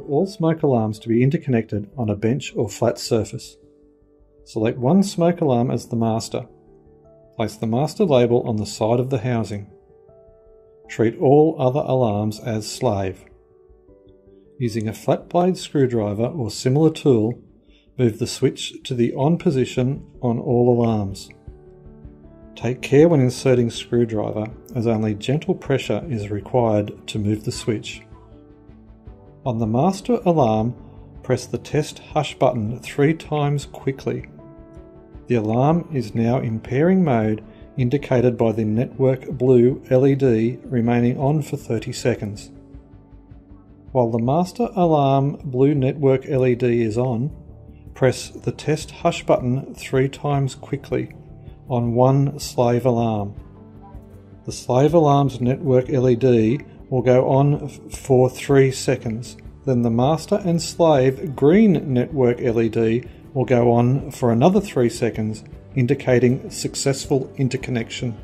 all smoke alarms to be interconnected on a bench or flat surface. Select one smoke alarm as the master. Place the master label on the side of the housing. Treat all other alarms as slave. Using a flat blade screwdriver or similar tool, move the switch to the on position on all alarms. Take care when inserting screwdriver as only gentle pressure is required to move the switch. On the master alarm, press the test hush button three times quickly. The alarm is now in pairing mode indicated by the network blue LED remaining on for 30 seconds. While the master alarm blue network LED is on, press the test hush button three times quickly on one slave alarm. The slave alarm's network LED will go on for 3 seconds. Then the master and slave green network LED will go on for another 3 seconds, indicating successful interconnection.